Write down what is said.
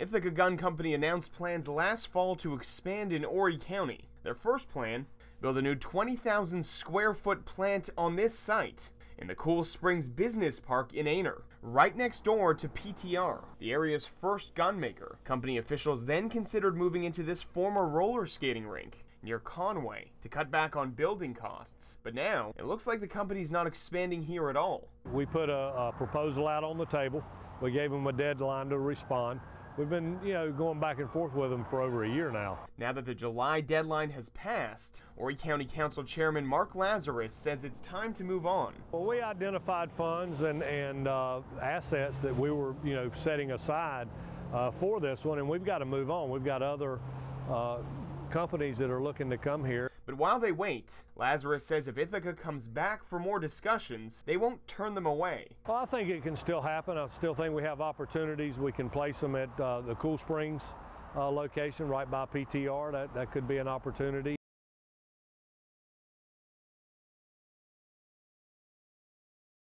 Ithaca Gun Company announced plans last fall to expand in Horry County. Their first plan build a new 20,000 square foot plant on this site in the Cool Springs Business Park in Aynor, right next door to PTR, the area's first gun maker. Company officials then considered moving into this former roller skating rink near Conway to cut back on building costs. But now, it looks like the company's not expanding here at all. We put a, a proposal out on the table. We gave them a deadline to respond. We've been, you know, going back and forth with them for over a year now. Now that the July deadline has passed, Horry County Council Chairman Mark Lazarus says it's time to move on. Well, we identified funds and, and uh, assets that we were, you know, setting aside uh, for this one, and we've got to move on. We've got other uh, companies that are looking to come here. But while they wait, Lazarus says if Ithaca comes back for more discussions, they won't turn them away. Well, I think it can still happen. I still think we have opportunities. We can place them at uh, the Cool Springs uh, location right by PTR. That, that could be an opportunity.